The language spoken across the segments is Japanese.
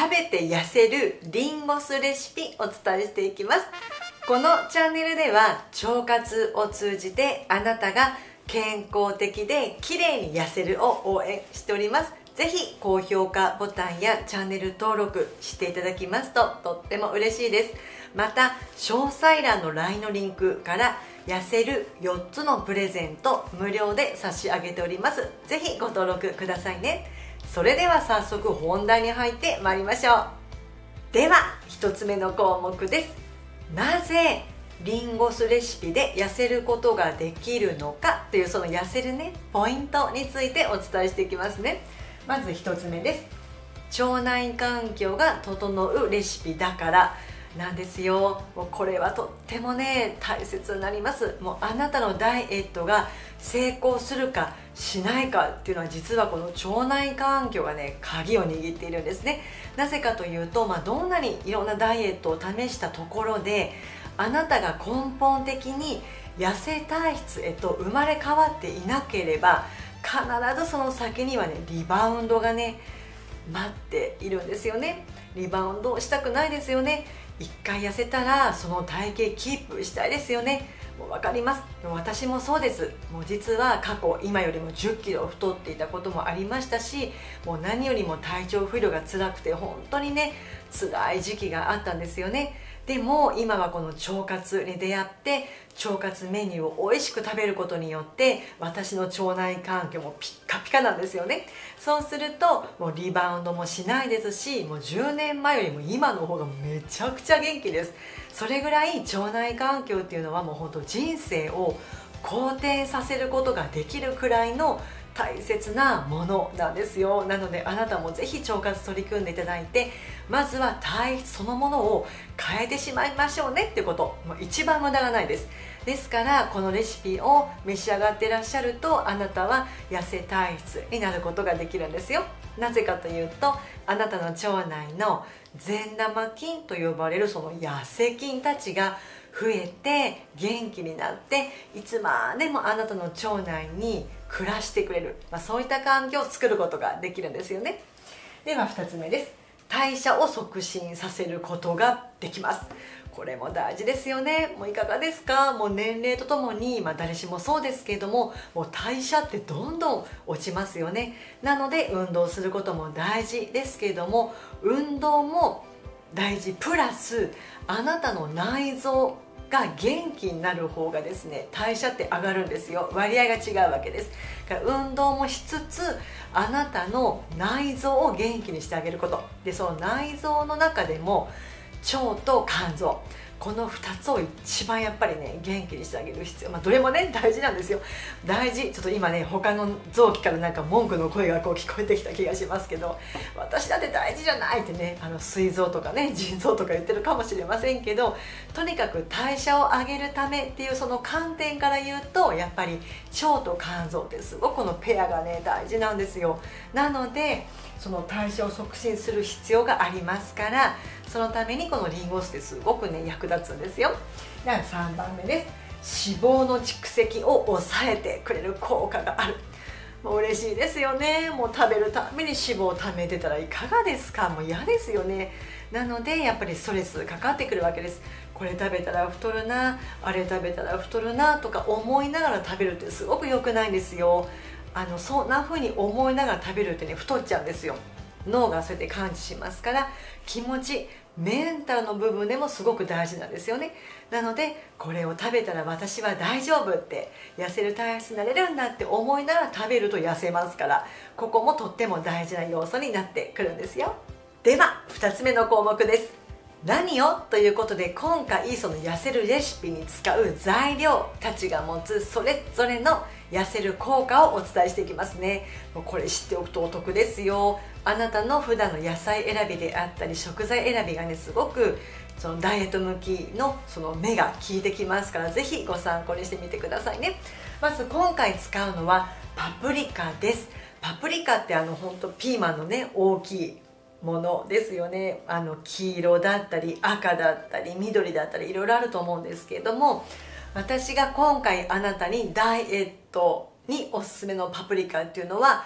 食べて痩せるリンゴ酢レシピお伝えしていきます。このチャンネルでは腸活を通じてあなたが健康的で綺麗に痩せるを応援しております。ぜひ高評価ボタンやチャンネル登録していただきますととっても嬉しいです。また詳細欄の LINE のリンクから痩せる4つのプレゼント無料で差し上げております。ぜひご登録くださいね。それでは早速本題に入ってまいりましょう。では1つ目の項目です。なぜリンゴ酢レシピで痩せることができるのかというその痩せるねポイントについてお伝えしていきますね。まず1つ目です。腸内環境が整うレシピだからなんですよ。もうこれはとってもね大切になります。もうあなたのダイエットが成功するかしないかっていうのは実はこの腸内環境がね鍵を握っているんですね。なぜかというと、まあ、どんなにいろんなダイエットを試したところであなたが根本的に痩せ体質へと生まれ変わっていなければ必ずその先にはねリバウンドがね待っているんですよね。リバウンドしたくないですよね。一回痩せたらその体型キープしたいですよね。もう分かります。私もそうです。もう実は過去今よりも1 0キロ太っていたこともありましたしもう何よりも体調不良が辛くて本当にね辛い時期があったんですよね。でも今はこの腸活に出会って腸活メニューを美味しく食べることによって私の腸内環境もピッカピカなんですよね。そうするともうリバウンドもしないですしもう10年前よりも今の方がめちゃくちゃ元気です。それぐらい腸内環境っていうのはもう本当人生を好転させることができるくらいの大切なものなんですよ。なのであなたもぜひ腸活取り組んでいただいてまずは体質そのものを変えてしまいましょうね。ってこと。もう一番無駄がないです。ですからこのレシピを召し上がってらっしゃるとあなたは痩せ体質になることができるんですよ。なぜかというとあなたの腸内の善玉菌と呼ばれるその痩せ菌たちが増えて元気になっていつまでもあなたの腸内に暮らしてくれる、まあ、そういった環境を作ることができるんですよね。では2つ目です。代謝を促進させることができます。これも大事ですよね。もういかがですか？もう年齢とともに、まあ、誰しもそうですけれどももう代謝ってどんどん落ちますよね。なので運動することも大事ですけれども運動も大事プラスあなたの内臓が元気になる方がですね代謝って上がるんですよ。割合が違うわけです。運動もしつつあなたの内臓を元気にしてあげること。でその内臓の中でも腸と肝臓。この2つを一番やっぱりね元気にしてあげる必要まあどれもね大事なんですよ。大事ちょっと今ね他の臓器からなんか文句の声がこう聞こえてきた気がしますけど私だって大事じゃないってねあの膵臓とかね腎臓とか言ってるかもしれませんけどとにかく代謝を上げるためっていうその観点から言うとやっぱり腸と肝臓ってすごくこのペアがね大事なんですよ。なのでその代謝を促進する必要がありますからそのためにこのリンゴ酢ってすごくね役立つんですよ。では3番目です。脂肪の蓄積を抑えてくれる効果がある。もう嬉しいですよね。もう食べるために脂肪を貯めてたらいかがですか？もう嫌ですよね。なのでやっぱりストレスかかってくるわけです。これ食べたら太るなあれ食べたら太るなとか思いながら食べるってすごく良くないんですよ。あのそんな風に思いながら食べるってね太っちゃうんですよ。脳がそうやって感知しますから気持ちメンタルの部分でもすごく大事なんですよね。なのでこれを食べたら私は大丈夫って痩せる体質になれるんだって思いながら食べると痩せますからここもとっても大事な要素になってくるんですよ。では2つ目の項目です。何を？ということで今回その痩せるレシピに使う材料たちが持つそれぞれの痩せる効果をお伝えしていきますね。もうこれ知っておくとお得ですよ。あなたの普段の野菜選びであったり食材選びがねすごくそのダイエット向きのその目が効いてきますからぜひご参考にしてみてくださいね。まず今回使うのはパプリカです。パプリカってあの本当ピーマンのね大きいものですよね。あの黄色だったり赤だったり緑だったりいろいろあると思うんですけれども私が今回あなたにダイエットにおすすめのパプリカっていうのは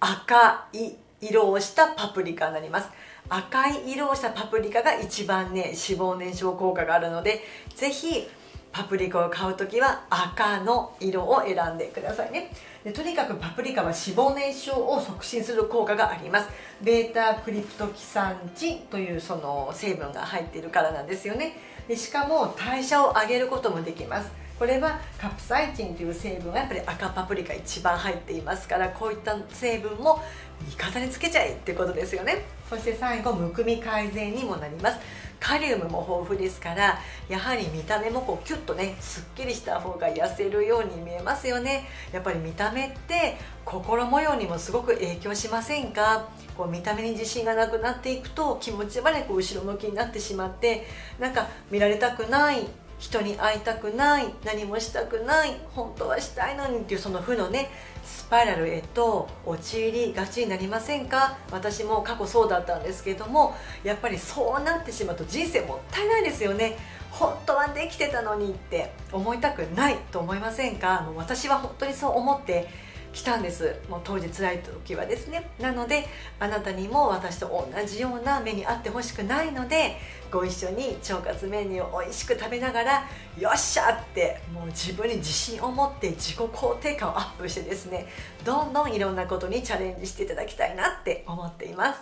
赤い色をしたパプリカになります。赤い色をしたパプリカが一番ね脂肪燃焼効果があるのでぜひパプリカを買う時は赤の色を選んでくださいね。でとにかくパプリカは脂肪燃焼を促進する効果があります。ベータクリプトキサンチというその成分が入っているからなんですよね。でしかも代謝を上げることもできます。これはカプサイチンという成分がやっぱり赤パプリカ一番入っていますからこういった成分も味方につけちゃえってことですよね。そして最後むくみ改善にもなります。カリウムも豊富ですからやはり見た目もこうキュッとねすっきりした方が痩せるように見えますよね。やっぱり見た目って心模様にもすごく影響しませんか？こう見た目に自信がなくなっていくと気持ちまでこう後ろ向きになってしまってなんか見られたくない人に会いたくない何もしたくない本当はしたいのにっていうその負のねスパイラルへと陥りがちになりませんか？私も過去そうだったんですけどもやっぱりそうなってしまうと人生もったいないですよね。本当はできてたのにって思いたくないと思いませんか？もう私は本当にそう思って来たんです。もう当時辛い時はですね。なのであなたにも私と同じような目に遭ってほしくないのでご一緒に腸活メニューを美味しく食べながらよっしゃってもう自分に自信を持って自己肯定感をアップしてですねどんどんいろんなことにチャレンジしていただきたいなって思っています。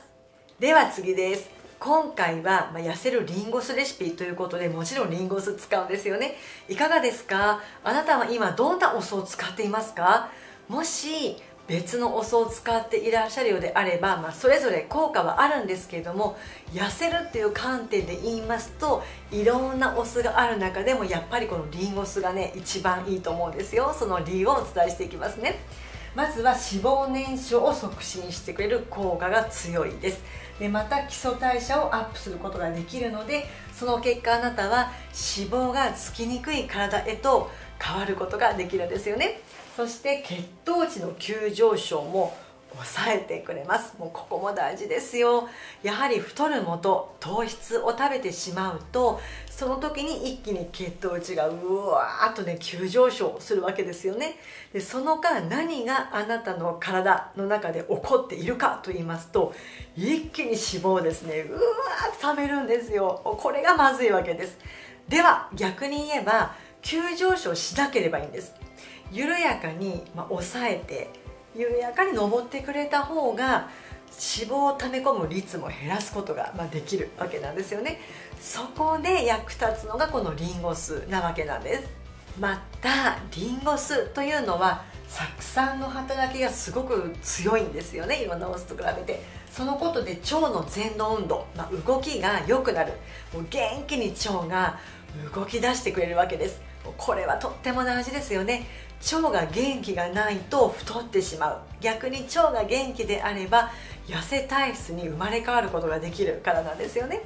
では次です。今回は、ま痩せるリンゴ酢レシピということでもちろんリンゴ酢使うんですよね。いかがですか？あなたは今どんなお酢を使っていますか？もし別のお酢を使っていらっしゃるようであれば、まあ、それぞれ効果はあるんですけれども痩せるっていう観点で言いますといろんなお酢がある中でもやっぱりこのリンゴ酢がね一番いいと思うんですよ。その理由をお伝えしていきますね。まずは脂肪燃焼を促進してくれる効果が強いです。でまた基礎代謝をアップすることができるのでその結果あなたは脂肪がつきにくい体へと変わることができるんですよね。そして血糖値の急上昇も抑えてくれます。もうここも大事ですよ。やはり太るもと糖質を食べてしまうとその時に一気に血糖値がうわーっとね急上昇するわけですよね。でその間何があなたの体の中で起こっているかと言いますと一気に脂肪ですねうわーっと冷めるんですよ。これがまずいわけです。では逆に言えば急上昇しなければいいんです。緩やかに、まあ、抑えて緩やかに登ってくれた方が脂肪を溜め込む率も減らすことが、ま、できるわけなんですよね。そこで役立つのがこのリンゴ酢なわけなんです。またリンゴ酢というのは酢酸の働きがすごく強いんですよね。いろんなお酢と比べて。そのことで腸の前動運動、まあ、動きが良くなる。もう元気に腸が動き出してくれるわけです。これはとっても大事ですよね。腸が元気がないと太ってしまう。逆に腸が元気であれば痩せ体質に生まれ変わることができるからなんですよね。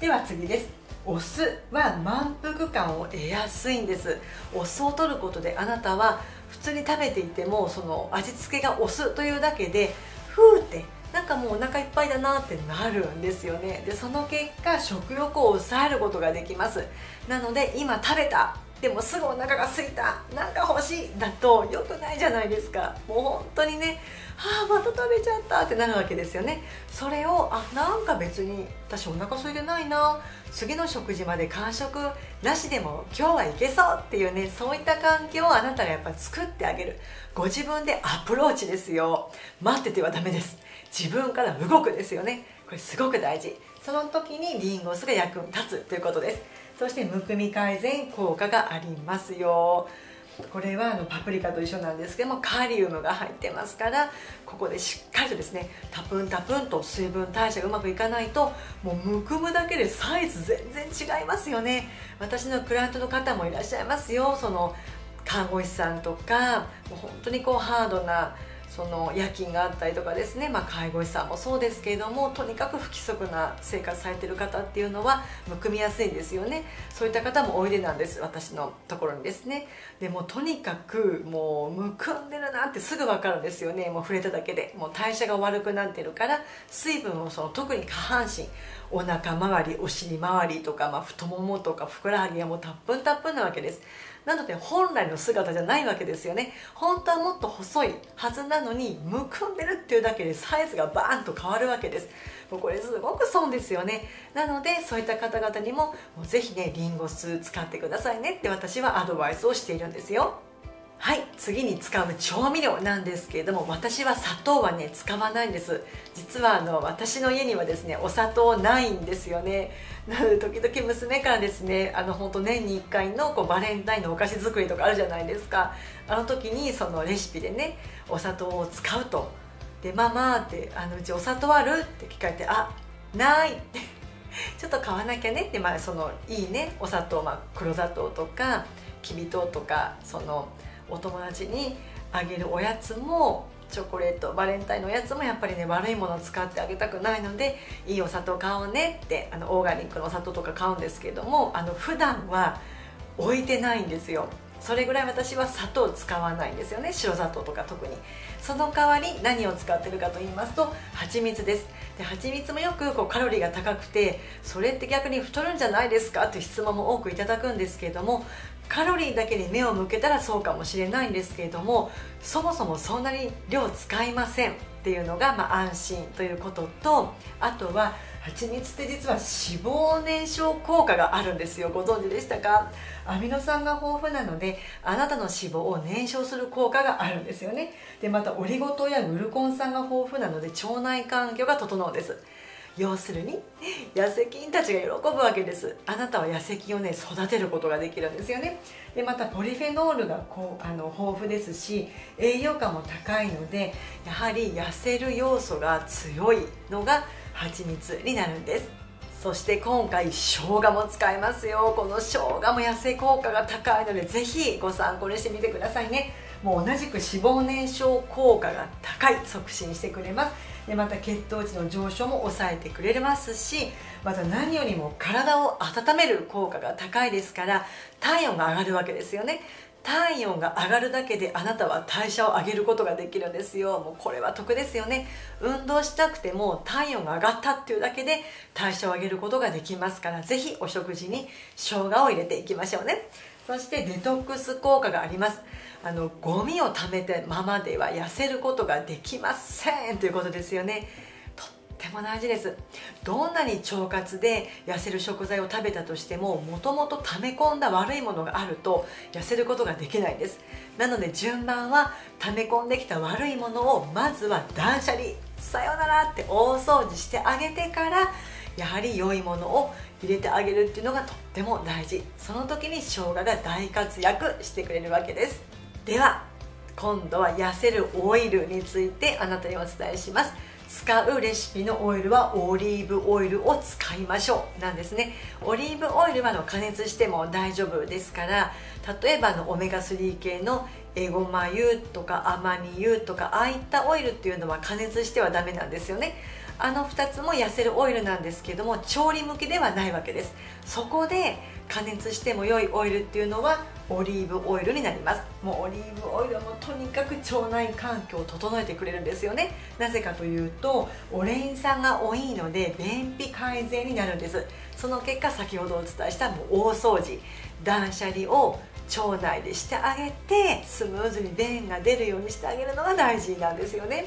では次です。お酢は満腹感を得やすいんです。お酢を取ることであなたは普通に食べていてもその味付けがお酢というだけでふーってなんかもうお腹いっぱいだなってなるんですよね。でその結果食欲を抑えることができます。なので今食べたでもすぐお腹が空いた。なんか欲しい。だと良くないじゃないですか。もう本当にね。ああまた食べちゃったってなるわけですよね。それをあなんか別に私お腹空いてないな。次の食事まで間食なしでも今日はいけそうっていうねそういった環境をあなたがやっぱり作ってあげる。ご自分でアプローチですよ。待っててはダメです。自分から動くですよね。これすごく大事。その時にリンゴ酢が役に立つということです。そしてむくみ改善効果がありますよ。これはあのパプリカと一緒なんですけどもカリウムが入ってますからここでしっかりとですねタプンタプンと水分代謝がうまくいかないともうむくむだけでサイズ全然違いますよね。私のクライアントの方もいらっしゃいますよ。その看護師さんとかもう本当にこうハードなその夜勤があったりとかですね、まあ、介護士さんもそうですけれどもとにかく不規則な生活されてる方っていうのはむくみやすいんですよね。そういった方もおいでなんです私のところにですね。でもとにかくもうむくんでるなってすぐ分かるんですよね。もう触れただけで。もう代謝が悪くなってるから水分をその特に下半身お腹周りお尻周りとか、まあ、太ももとかふくらはぎがもうたっぷんたっぷんなわけです。なので本来の姿じゃないわけですよね。本当はもっと細いはずなのにむくんでるっていうだけでサイズがバーンと変わるわけです。もうこれすごく損ですよね。なのでそういった方々にももうぜひねリンゴ酢使ってくださいねって私はアドバイスをしているんですよ。はい次に使う調味料なんですけれども私は砂糖はね使わないんです。実はあの私の家にはですねお砂糖ないんですよね。なので時々娘からですねあの本当年に1回のこうバレンタインのお菓子作りとかあるじゃないですか。あの時にそのレシピでねお砂糖を使うと。でママってあのうちお砂糖あるって聞かれてあないって。ちょっと買わなきゃねって、まあ、そのいいねお砂糖、まあ、黒砂糖とかきび糖とかそのお友達にあげるおやつもチョコレートバレンタインのおやつもやっぱりね悪いものを使ってあげたくないのでいいお砂糖買おうねってあのオーガニックのお砂糖とか買うんですけどもあの普段は置いてないんですよ。それぐらい私は砂糖使わないんですよね。白砂糖とか特に。その代わり何を使ってるかと言いますと蜂蜜です。で蜂蜜もよくこうカロリーが高くてそれって逆に太るんじゃないですかという質問も多くいただくんですけれどもカロリーだけに目を向けたらそうかもしれないんですけれどもそもそもそんなに量使いませんっていうのが、まあ、安心ということとあとは蜂蜜って実は脂肪燃焼効果があるんですよ。ご存知でしたか？アミノ酸が豊富なのであなたの脂肪を燃焼する効果があるんですよね。でまたオリゴ糖やグルコン酸が豊富なので腸内環境が整うんです。要するに痩せ菌たちが喜ぶわけです。あなたは痩せ菌をね育てることができるんですよね。でまたポリフェノールがこうあの豊富ですし栄養価も高いのでやはり痩せる要素が強いのが蜂蜜になるんです。そして今回生姜も使いますよ。この生姜も痩せ効果が高いのでぜひご参考にしてみてくださいね。もう同じく脂肪燃焼効果が高い促進してくれます。でまた血糖値の上昇も抑えてくれますしまた何よりも体を温める効果が高いですから体温が上がるわけですよね。体温が上がるだけであなたは代謝を上げることができるんですよ。もうこれは得ですよね。運動したくても体温が上がったっていうだけで代謝を上げることができますから是非お食事に生姜を入れていきましょうね。そしてデトックス効果があります。あのゴミを貯めてままでは痩せることができませんということですよね。とっても大事です。どんなに腸活で痩せる食材を食べたとしてももともと溜め込んだ悪いものがあると痩せることができないんです。なので順番は溜め込んできた悪いものをまずは断捨離。さよならって大掃除してあげてからやはり良いものを入れてあげるっていうのがとっても大事。その時に生姜が大活躍してくれるわけです。では今度は痩せるオイルについてあなたにお伝えします。使うレシピのオイルはオリーブオイルを使いましょう。なんですね。オリーブオイルはの加熱しても大丈夫ですから例えばのオメガ3系のエゴマ油とかアマニ油とかああいったオイルっていうのは加熱してはダメなんですよね。あの2つも痩せるオイルなんですけども調理向きではないわけです。そこで加熱しても良いオイルっていうのはオリーブオイルになります。もうオリーブオイルはもとにかく腸内環境を整えてくれるんですよね。なぜかというとオレイン酸が多いので便秘改善になるんです。その結果先ほどお伝えしたもう大掃除。断捨離を腸内でしてあげてスムーズに便が出るようにしてあげるのが大事なんですよね。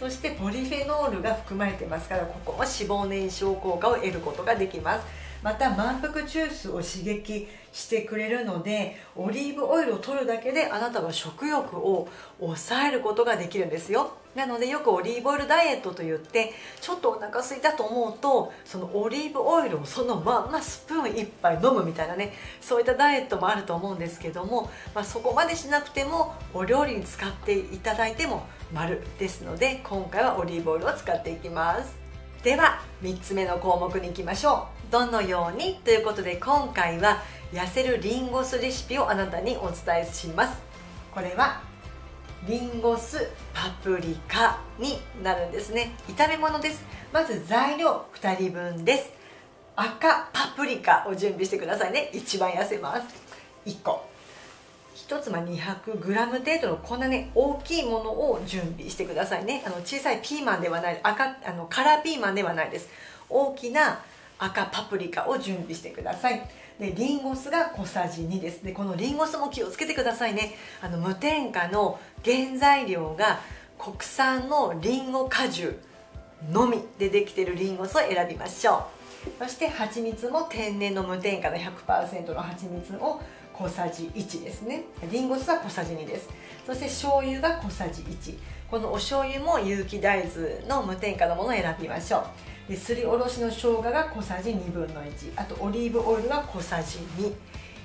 そしてポリフェノールが含まれてますからここも脂肪燃焼効果を得ることができます。また満腹中枢を刺激してくれるのでオリーブオイルを取るだけであなたは食欲を抑えることができるんですよ。なのでよくオリーブオイルダイエットと言ってちょっとお腹空いたと思うとそのオリーブオイルをそのまんまスプーン1杯飲むみたいなねそういったダイエットもあると思うんですけども、まあ、そこまでしなくてもお料理に使っていただいても丸ですので今回はオリーブオイルを使っていきます。では3つ目の項目に行きましょう。どのように？ということで今回は痩せるリンゴ酢レシピをあなたにお伝えします。これはリンゴ酢パプリカになるんですね。炒め物です。まず材料2人分です。赤パプリカを準備してくださいね。一番痩せます。1個。1つま 200g 程度のこんなね大きいものを準備してくださいね。あの小さいピーマンではない赤あのカラーピーマンではないです。大きな赤パプリカを準備してください。でリンゴ酢が小さじ2です。でこのリンゴ酢も気をつけてくださいね。あの無添加の原材料が国産のリンゴ果汁のみでできているリンゴ酢を選びましょう。そして蜂蜜も天然の無添加の100%の蜂蜜を小さじ1ですね。リンゴ酢は小さじ2です。そして醤油が小さじ1このお醤油も有機大豆の無添加のものを選びましょう。ですりおろしの生姜が小さじ1分の1あとオリーブオイルが小さじ2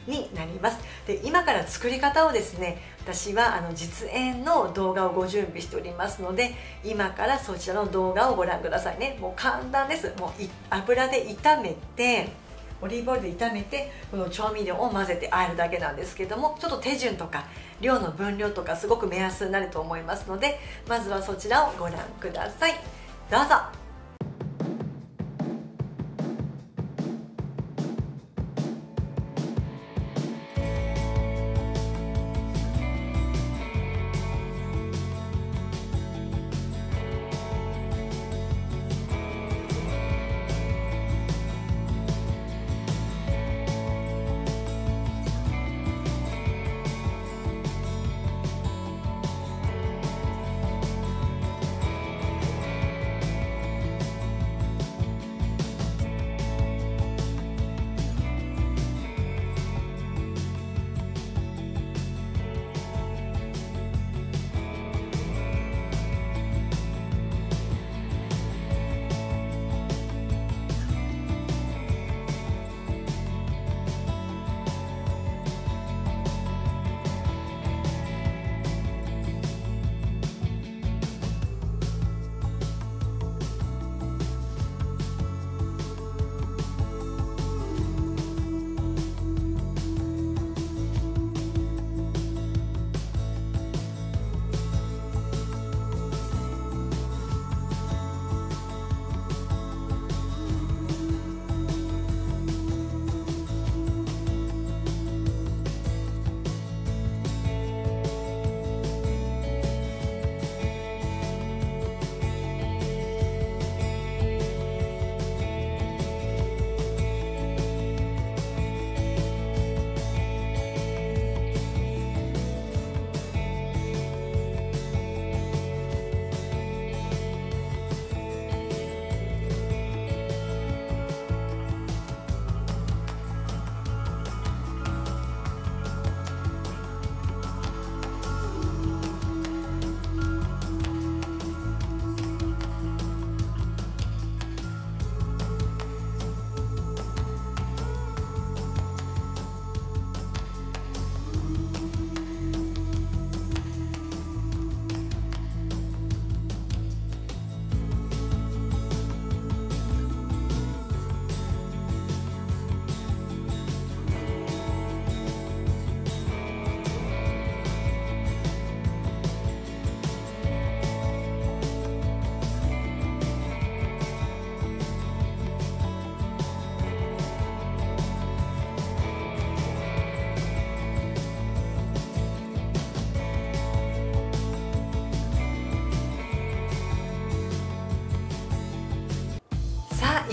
になります。で今から作り方をですね私はあの実演の動画をご準備しておりますので今からそちらの動画をご覧くださいね。もう簡単です。もう油で炒めてオリーブオイルで炒めてこの調味料を混ぜてあえるだけなんですけどもちょっと手順とか量の分量とかすごく目安になると思いますのでまずはそちらをご覧ください。どうぞ。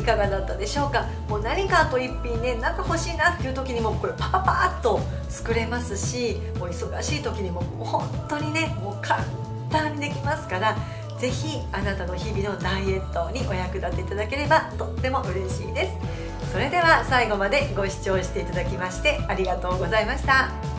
いかがだったでしょうか？もう何かあと一品ねなんか欲しいなっていう時にもこれパパパッと作れますしもう忙しい時にももう本当にねもう簡単にできますから是非あなたの日々のダイエットにお役立ていただければとっても嬉しいです。それでは最後までご視聴していただきましてありがとうございました。